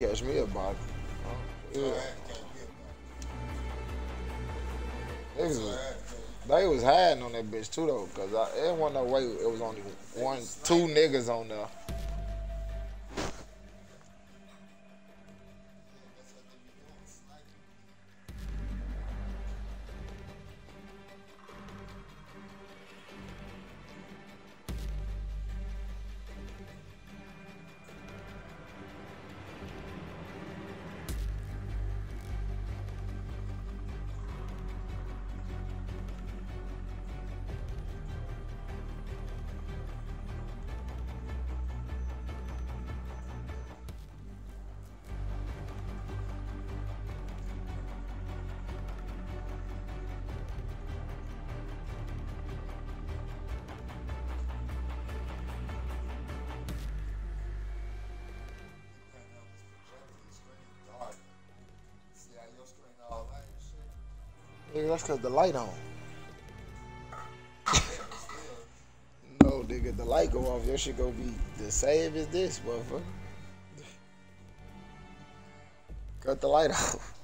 Catch me a body. Oh, yeah. Niggas was, they was hiding on that bitch too though, cause I, it wasn't no way it was only one, two niggas on there. Nigga, that's cause the light on. no, nigga, the light go off. Your shit gonna be the same as this, motherfucker. Cut the light off.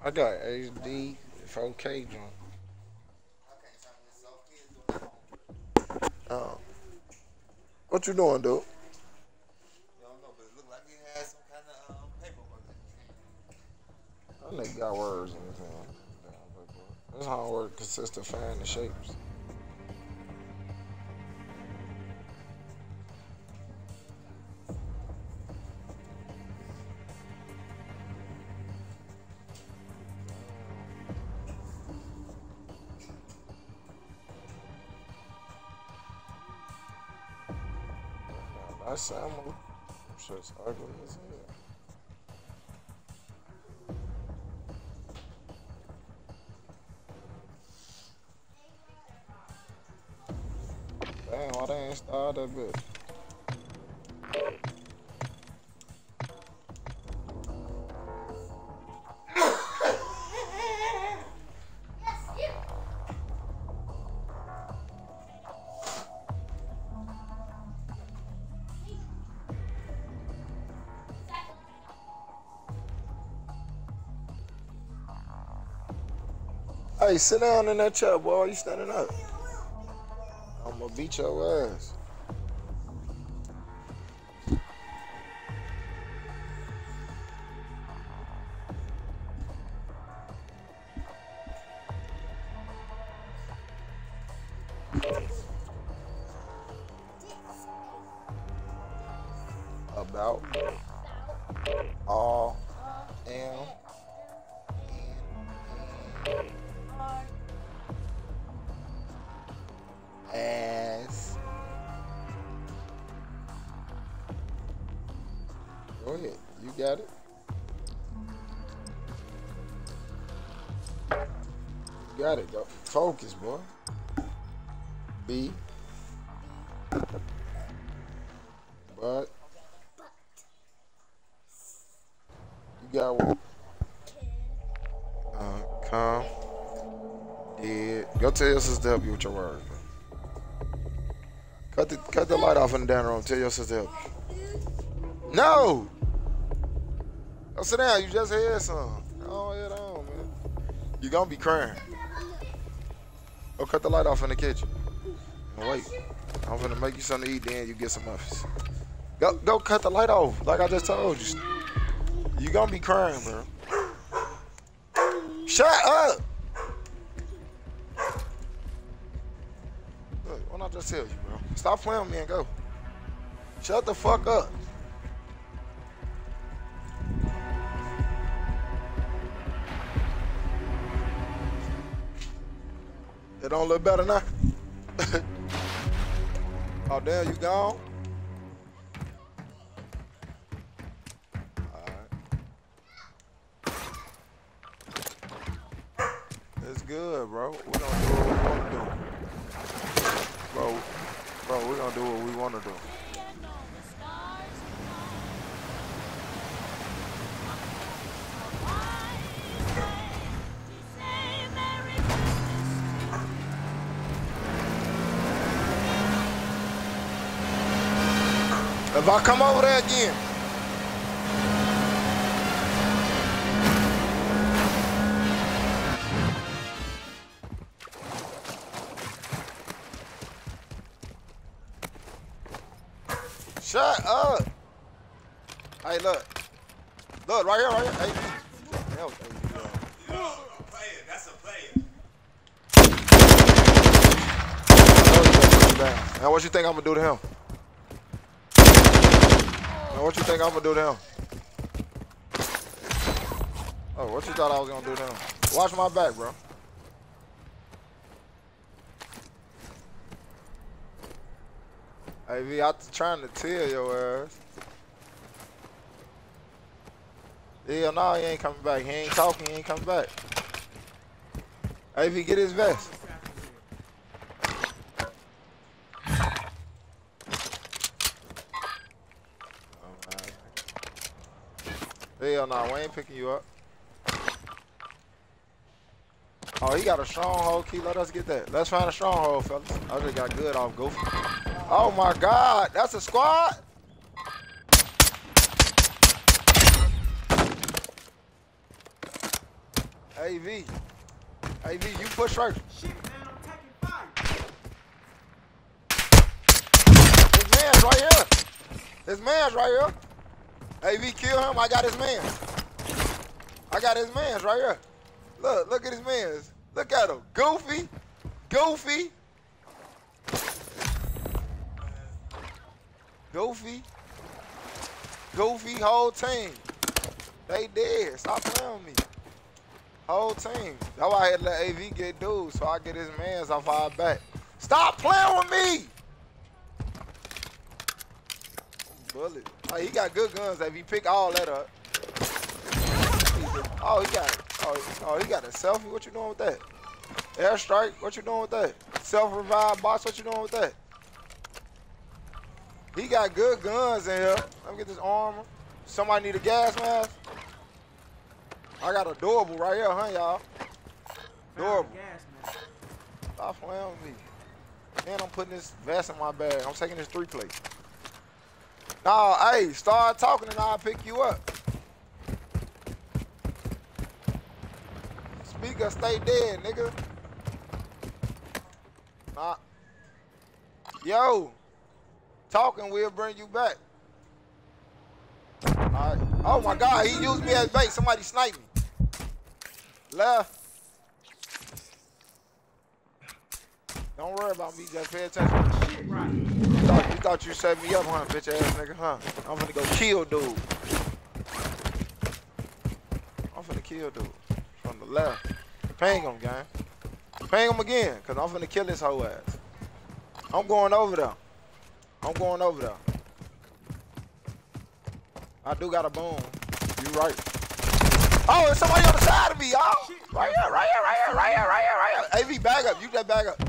I got HD 4K joint. Oh. What you doing, dude? That nigga got words in his hand. This how it work consists of finding the shapes. That's Samuel. Shit's ugly as hell. Damn, why they ain't start that bitch? Hey, sit down in that chair, boy. You standing up? I'm gonna beat your ass. About all Focus, boy. B. But. You got one. Uh, come. Did. Go tell your sister to help you with your words. Cut the cut the light off in the dining room. Tell your sister to help you. No! Go sit down. You just had some. Go head on, man. You gonna be crying. Go cut the light off in the kitchen. Wait. I'm gonna make you something to eat, then you get some muffins. Go go cut the light off, like I just told you. You gonna be crying, bro. Shut up! Look, why not just tell you, bro? Stop playing with me and go. Shut the fuck up. It don't look better now. oh damn, you gone? If I come over there again, Shut up. Hey, look. Look, right here, right here. Hey, was AV. That's a player. Now what you think I'm gonna do to him? Now what you think I'm gonna do him? Oh, what you thought I was gonna do him? Watch my back, bro. Hey, V, I trying to tell your ass. Yeah, no, he ain't coming back. He ain't talking. He ain't coming back. Hey, get his vest. Hell no, we ain't picking you up. Oh, he got a stronghold key. Let us get that. Let's find a stronghold, fellas. I just got good off Goofy. Oh my God, that's a squad. AV. AV, you push first. Shit, man, I'm taking fire. His man's right here. His man's right here. AV, kill him. I got his man. I got his man's right here. Look, look at his man's. Look at him. Goofy. Goofy. Goofy. Goofy, whole team. They dead. Stop playing with me. Whole team. That's why I had to let AV get dudes so I get his mans off our back. Stop playing with me! Bullet. Oh, he got good guns. If he pick all that up. Oh, he got. Oh, oh, he got a selfie. What you doing with that? Airstrike. What you doing with that? Self revive box. What you doing with that? He got good guns in here. Let me get this armor. Somebody need a gas mask. I got a durable right here, huh, y'all? Durable. Stop playing with me. And I'm putting this vest in my bag. I'm taking this three plate. Nah, hey, start talking and I'll pick you up. Speaker, stay dead, nigga. Nah. Yo, talking will bring you back. All right. Oh my God, he used me as bait. Somebody sniped me. Left. Don't worry about me, just pay attention. Shit, right. Thought, you set me up, huh, bitch ass nigga, huh? I'm gonna go kill dude. I'm finna kill dude. From the left. Ping him, gang. Ping him again, cause I'm finna kill this whole ass. I'm going over there. I'm going over there. I do got a boom. You right. Oh, there's somebody on the side of me, y'all. Right here, right here, right here, right here, right here, right here. AV, back up. You just back up.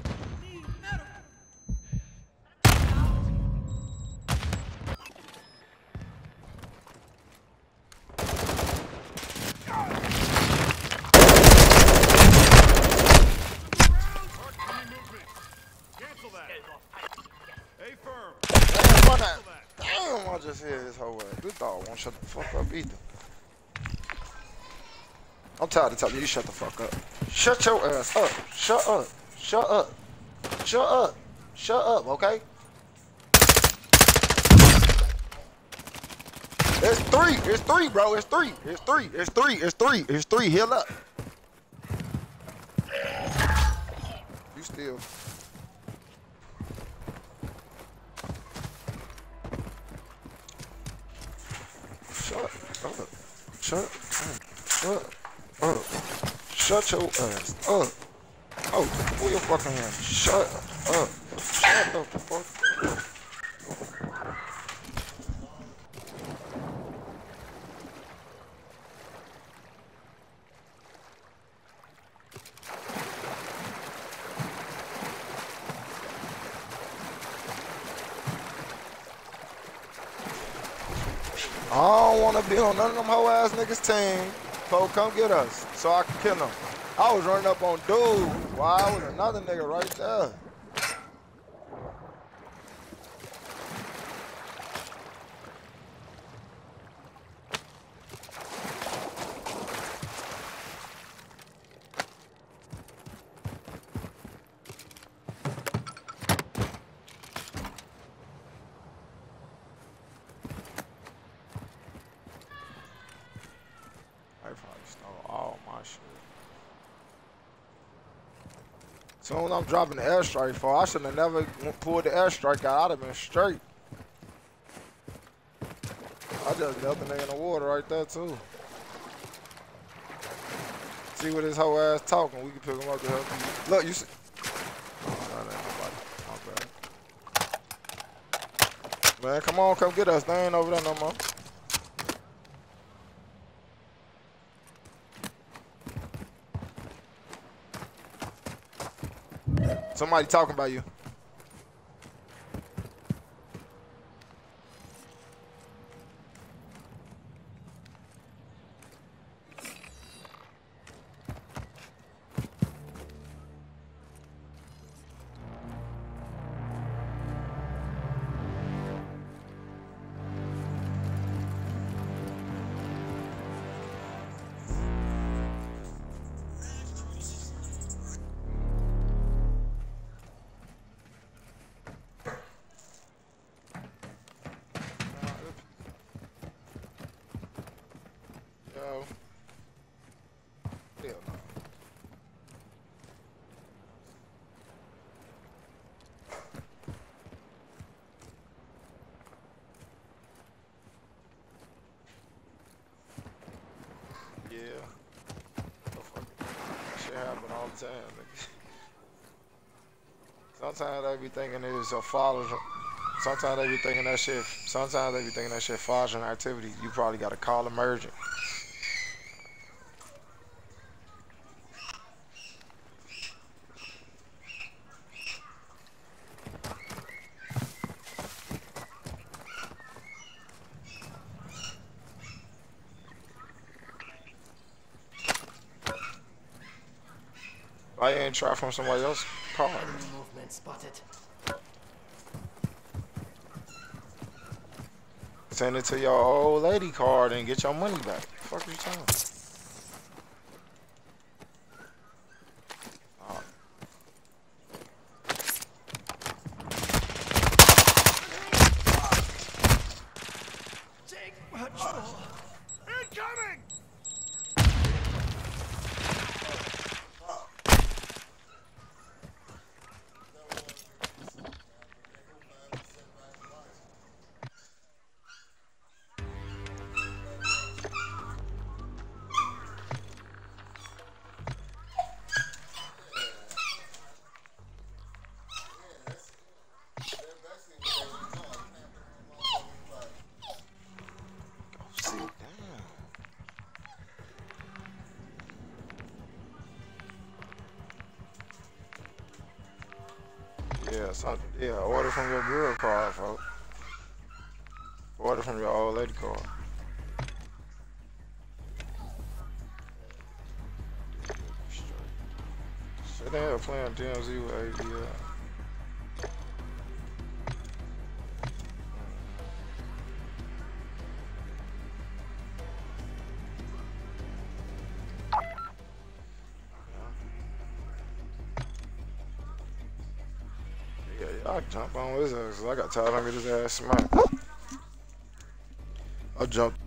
Shut the fuck up either. I'm tired of telling you, you shut the fuck up. Shut your ass up. Shut up. Shut up. Shut up. Shut up, okay? It's three. It's three, bro. It's three. It's three. It's three. It's three. It's three. Heal up. You still. Shut up. Shut up. Shut up. Shut your ass up. Oh, pull your fucking hand. Shut up. Shut up the fuck. I don't want to be on none of them hoe ass niggas team. So come get us so I can kill them. I was running up on dude. Why was another nigga right there? Soon I'm dropping the airstrike for, I should have never pulled the airstrike out. I'd have been straight. I just left the nigga in the water right there too. See what his whole ass talking. We can pick him up to help you. Look, you see. Oh. Man, come on, come get us. They ain't over there no more. Somebody talking about you. Hell no. Yeah. Motherfucker. Shit happen all the time. Sometimes they be thinking it's a follow. Sometimes they be thinking that shit. Sometimes they be thinking that shit fraudulent activity. You probably got to call emergent. Why ain't try from somebody else's car? Movement spotted. Send it to your old lady card and get your money back. Fuck you talking? Yeah, order from your girl card, folks. Order from your old lady. Shit, they have playing DMZ with ABL. I got tired of his ass. I jumped.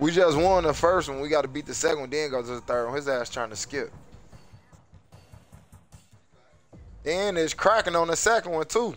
We just won the first one. We got to beat the second one, then go to the third one. His ass trying to skip. And it's cracking on the second one, too.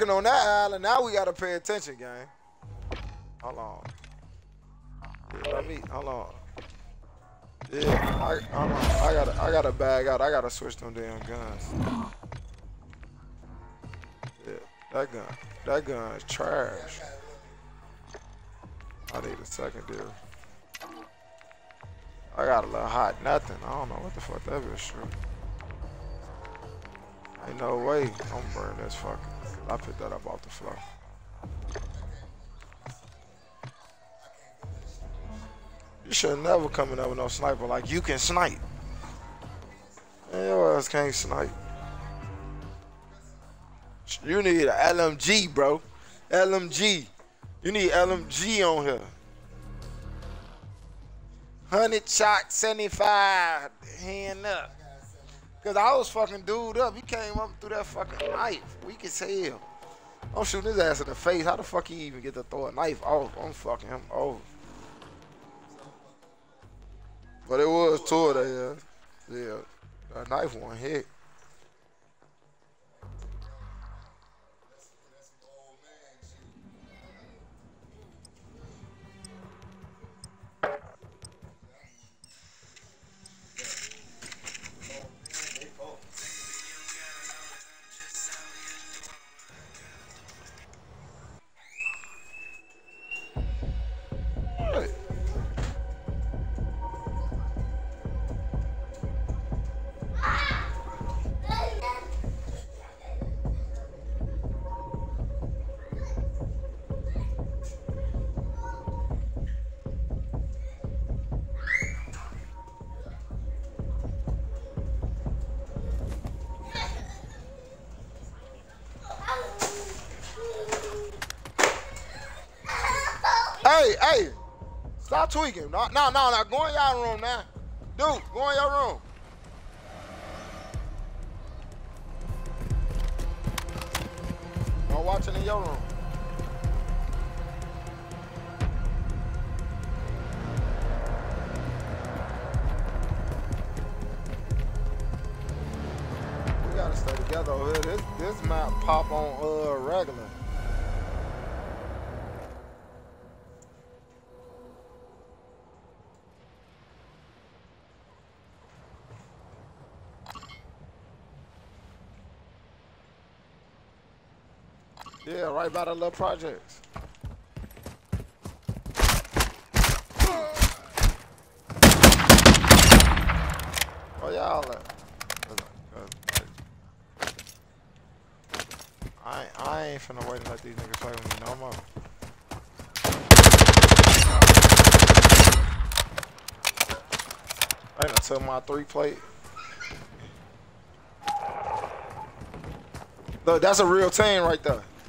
Cracking on that island. Now we gotta pay attention, gang. Hold on. Yeah, let me. Hold on. Yeah, I. I gotta, I gotta bag out. I gotta switch them damn guns. Yeah, that gun, that gun is trash. I need a second deal. I got a little hot nothing. I don't know what the fuck that is. True. Ain't no way I'm burn this fucking. I picked that up off the floor. You should never coming up with no sniper like you can snipe. Man, your ass can't snipe. You need an LMG, bro. LMG. You need LMG on here. 100 shot, 75, hand up. Cause I was fucking dude up. He came up through that fucking knife. Weak as hell. I'm shooting his ass in the face. How the fuck he even get to throw a knife off? I'm fucking him over. But it was two of them. Yeah, that knife one hit. Tweaking. No, no, no, no. Go in your room now. Dude, go in your room. No watching in your room. We gotta stay together over here. This this map pop on uh regular. Yeah, right by the little projects. Oh y'all at? I I ain't finna wait to let these niggas play with me no more. I done took my three plate. Look, that's a real team right there.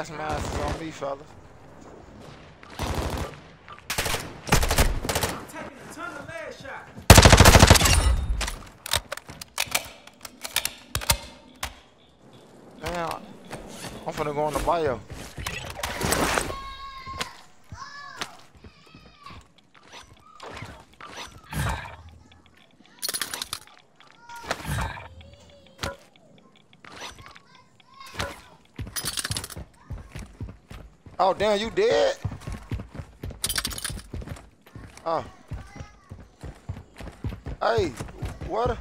Got gas masks on me, fellas. I'm taking a ton of lead shot. Damn, I'm finna go on the bio. Oh, damn, you dead? Oh. Hey, what?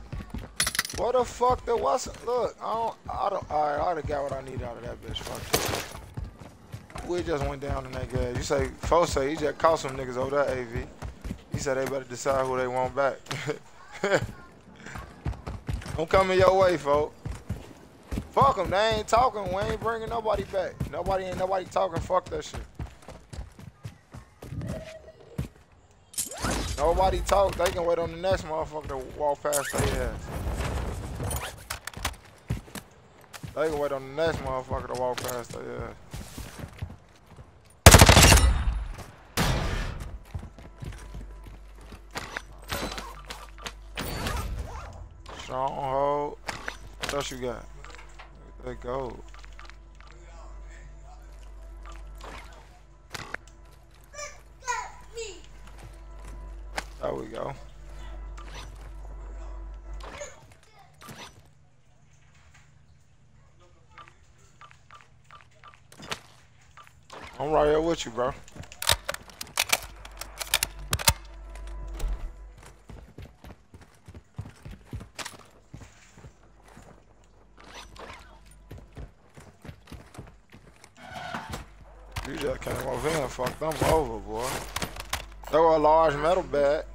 What the fuck? There was Look, I don't. I don't. I already got what I need out of that bitch. Fuck. You. We just went down in that gas. You say, folks say, you just caught some niggas over that AV. You said they better decide who they want back. I'm coming your way, folks. Fuck them. They ain't talking. We ain't bringing nobody back. Nobody ain't nobody talking. Fuck that shit. Nobody talk. They can wait on the next motherfucker to walk past their ass. They can wait on the next motherfucker to walk past their ass. Stronghold. What else you got? Let go. There we go. I'm right here with you, bro. Just came over here and fucked them over, boy. Were a large metal bat.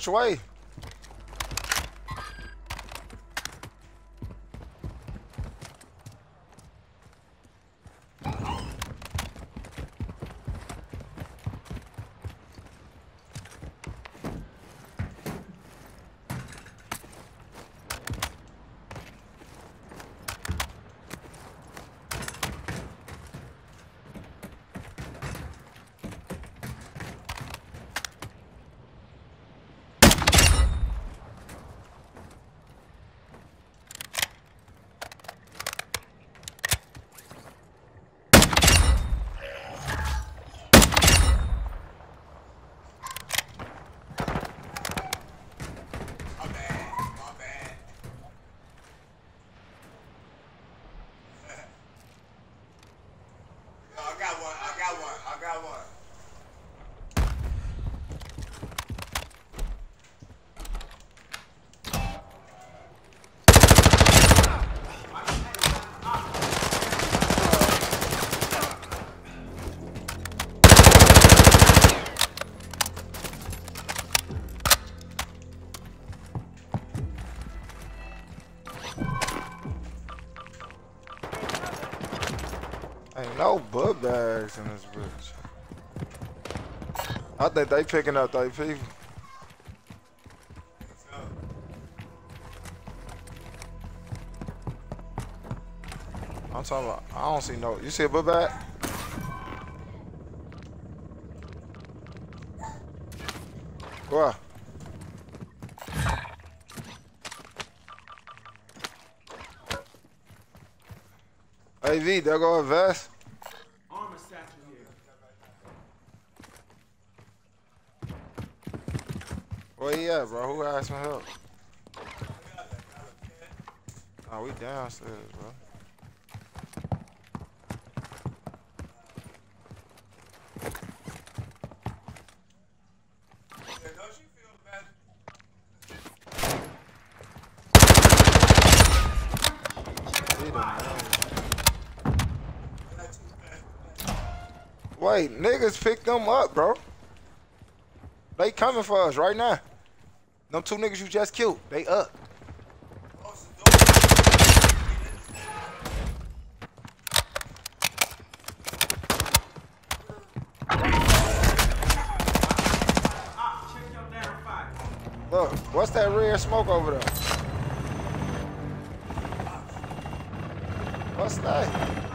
Which way? Got one. I got one. Ain't no book bags in this bitch. I think they picking up they people. I'm talking about, I don't see no, you see a book bag? What? AV, there go a vest. Armor satchel here. At, bro? Who asked for help? Oh, we downstairs, bro. Yeah. Wait, niggas picked them up, bro. They coming for us right now. Them two niggas you just killed, they up. Look, what's that red smoke over there? What's that?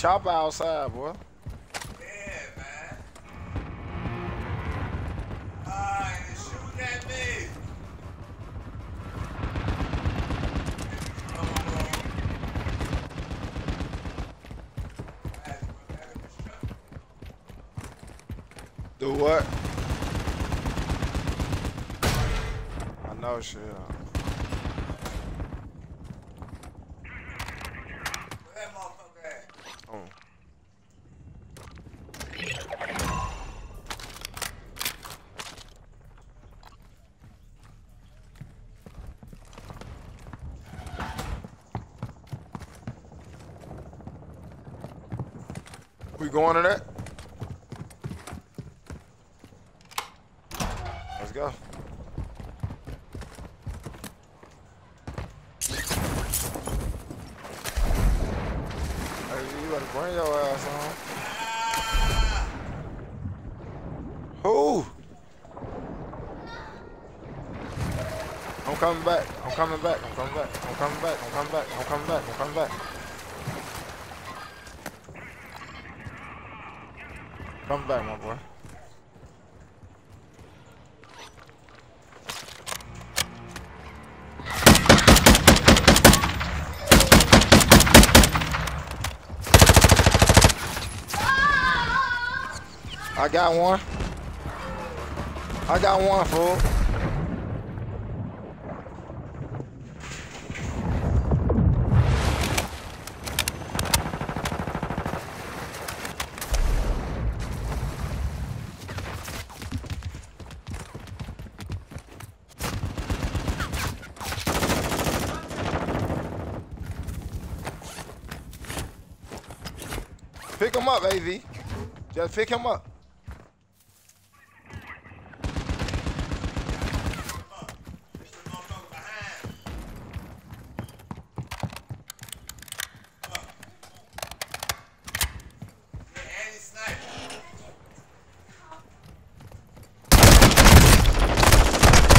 Chopper outside, boy. Yeah, man. Ah, and shooting at me. Do what? I know shit. We going to that? Let's go. Hey, you better bring your ass on. Who? I'm coming back. I'm coming back. I'm coming back. I'm coming back. I'm coming back. I'm coming back. I'm coming back. Come back, my boy. I got one. I got one, fool. Pick him up, AV. Just pick him up. It's the motherfucker behind. Yeah, and he's sniping.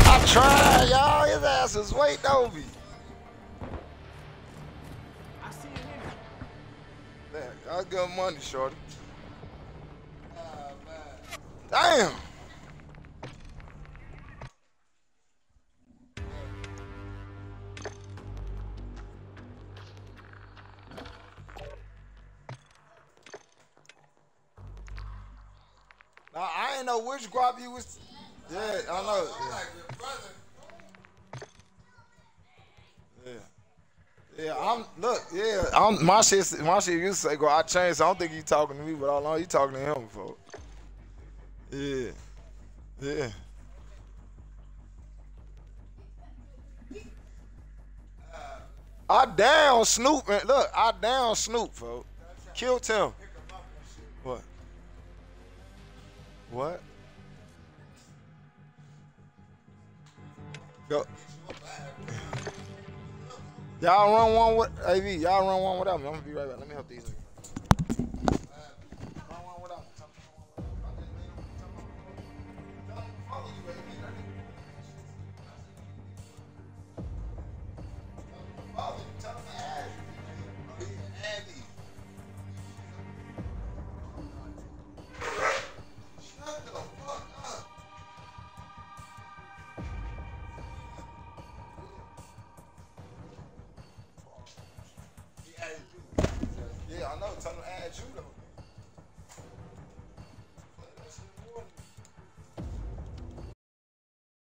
I tried, y'all. His ass is waiting on me. I see there. Man, give him money, shorty. Damn. Now I ain't know which guap you was. Yeah, I know. like, your brother. Yeah. Yeah, yeah I'm look, yeah, I'm my shit my shit used to say, "Girl, I changed." So I don't think you talking to me, but I know you talking to him before. Yeah, yeah. I down Snoop, man. Look, I down Snoop, folks. Killed him. What? What? Go. Y'all run one with AV. Y'all run one without me. I'm gonna be right back. Let me help these.